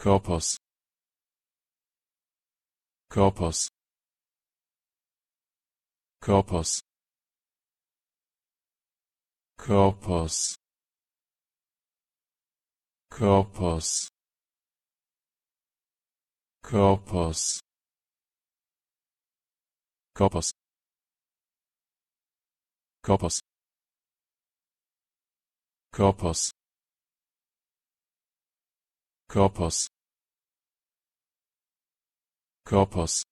Körpers Körpers Körpers Körpers Körpers Körpers Körpers Körpers Körpers Körpers. Körpers